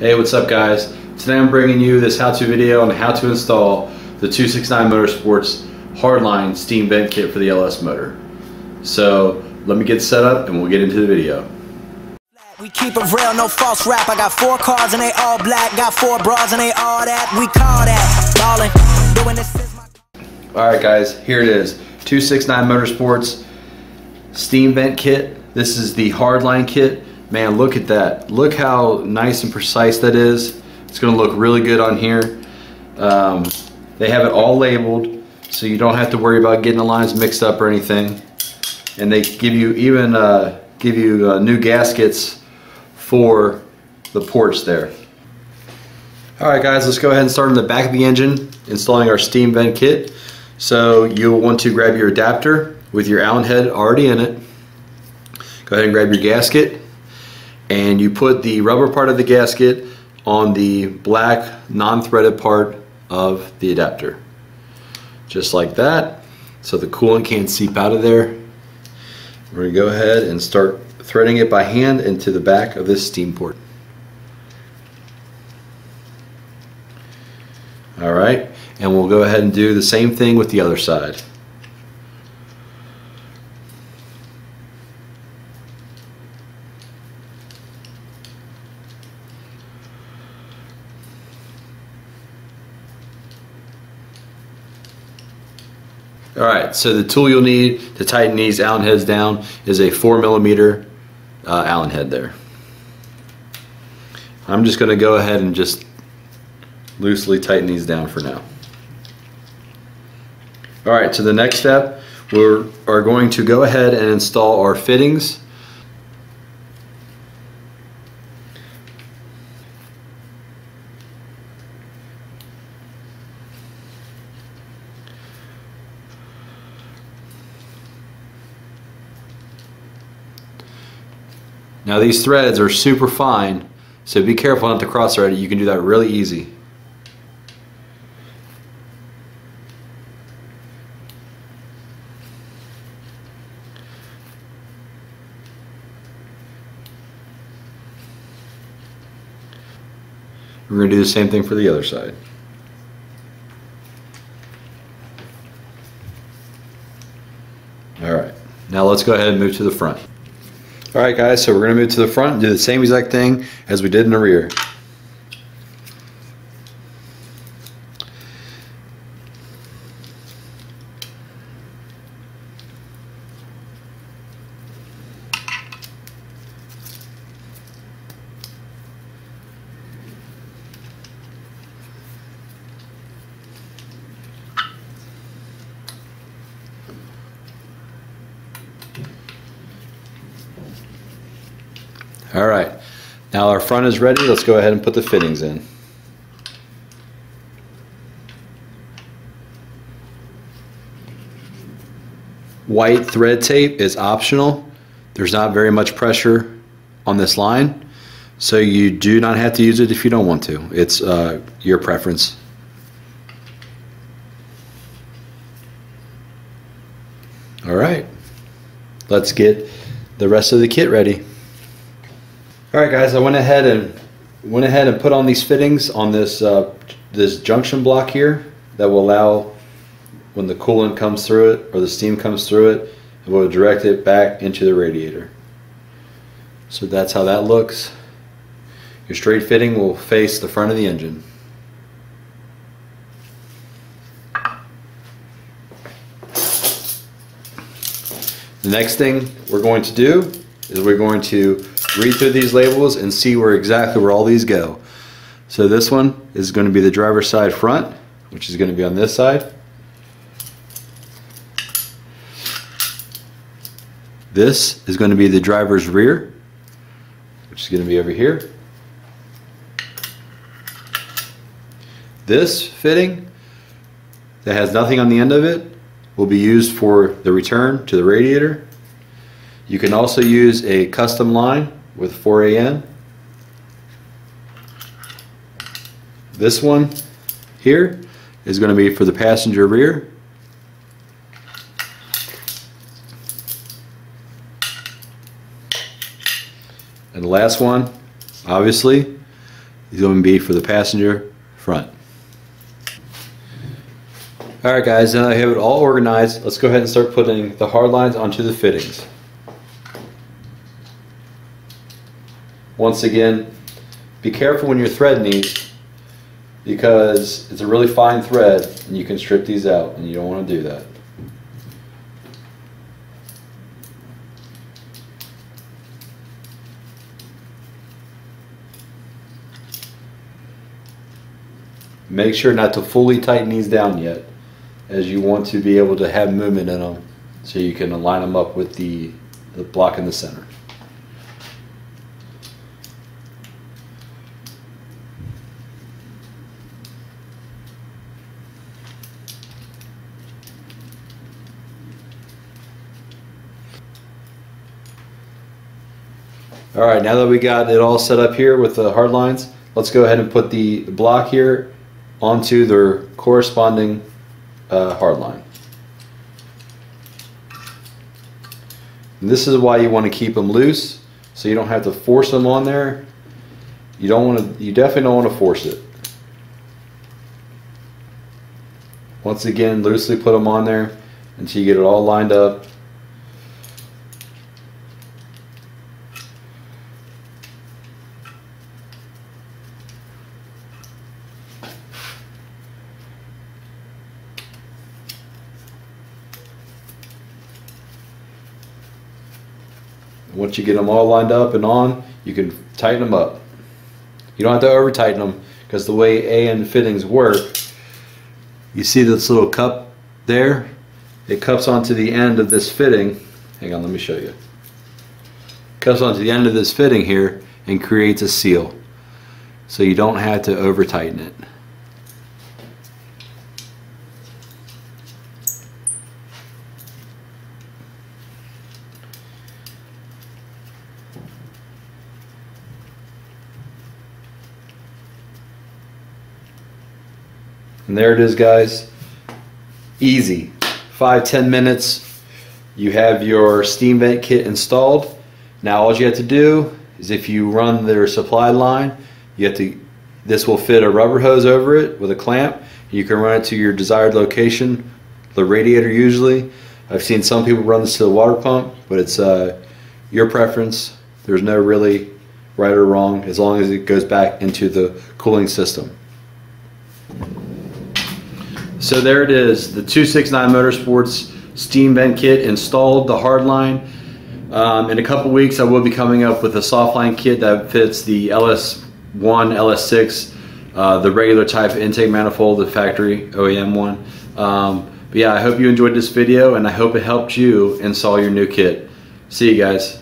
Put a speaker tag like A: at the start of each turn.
A: Hey, what's up guys? Today I'm bringing you this how-to video on how to install the 269 Motorsports Hardline steam vent kit for the LS motor. So let me get set up and we'll get into the video.
B: We keep it real, no false rap. I got four cars and they all black. Got four bras and they all that. We call that ballin'. Doing this is my
A: Alright guys, here it is. 269 Motorsports steam vent kit. This is the hardline kit. Man, look at that. Look how nice and precise that is. It's gonna look really good on here. Um, they have it all labeled, so you don't have to worry about getting the lines mixed up or anything. And they give you even uh, give you uh, new gaskets for the ports there. Alright guys, let's go ahead and start in the back of the engine, installing our steam vent kit. So you'll want to grab your adapter with your Allen head already in it. Go ahead and grab your gasket and you put the rubber part of the gasket on the black non-threaded part of the adapter. Just like that, so the coolant can't seep out of there. We're gonna go ahead and start threading it by hand into the back of this steam port. All right, and we'll go ahead and do the same thing with the other side. All right, so the tool you'll need to tighten these Allen heads down is a four millimeter uh, Allen head there. I'm just gonna go ahead and just loosely tighten these down for now. All right, so the next step, we are going to go ahead and install our fittings. Now these threads are super fine, so be careful not to cross thread it. You can do that really easy. We're going to do the same thing for the other side. All right, now let's go ahead and move to the front. All right guys, so we're gonna move to the front and do the same exact thing as we did in the rear. All right, now our front is ready. Let's go ahead and put the fittings in. White thread tape is optional. There's not very much pressure on this line, so you do not have to use it if you don't want to. It's uh, your preference. All right, let's get the rest of the kit ready. All right, guys, I went ahead and went ahead and put on these fittings on this uh, this junction block here that will allow when the coolant comes through it or the steam comes through it, it will direct it back into the radiator. So that's how that looks. Your straight fitting will face the front of the engine. The next thing we're going to do is we're going to read through these labels and see where exactly where all these go. So this one is going to be the driver's side front, which is going to be on this side. This is going to be the driver's rear, which is going to be over here. This fitting that has nothing on the end of it will be used for the return to the radiator. You can also use a custom line with 4AN. This one here is going to be for the passenger rear. And the last one, obviously, is going to be for the passenger front. Alright guys, now I have it all organized, let's go ahead and start putting the hard lines onto the fittings. Once again, be careful when you're threading these because it's a really fine thread and you can strip these out and you don't want to do that. Make sure not to fully tighten these down yet as you want to be able to have movement in them so you can align them up with the, the block in the center. All right, now that we got it all set up here with the hard lines, let's go ahead and put the block here onto their corresponding uh, hard line. And this is why you want to keep them loose, so you don't have to force them on there. You don't want to. You definitely don't want to force it. Once again, loosely put them on there until you get it all lined up. Once you get them all lined up and on, you can tighten them up. You don't have to over tighten them because the way AN fittings work, you see this little cup there? It cups onto the end of this fitting. Hang on, let me show you. Cups onto the end of this fitting here and creates a seal. So you don't have to over tighten it. And there it is, guys. Easy. Five, ten minutes. You have your steam vent kit installed. Now all you have to do is if you run their supply line, you have to this will fit a rubber hose over it with a clamp. You can run it to your desired location, the radiator usually. I've seen some people run this to the water pump, but it's uh, your preference. There's no really right or wrong as long as it goes back into the cooling system. So there it is, the 269 Motorsports steam vent kit installed, the hardline. Um, in a couple weeks I will be coming up with a softline kit that fits the LS1, LS6, uh, the regular type intake manifold, the factory OEM one. Um, but yeah, I hope you enjoyed this video and I hope it helped you install your new kit. See you guys.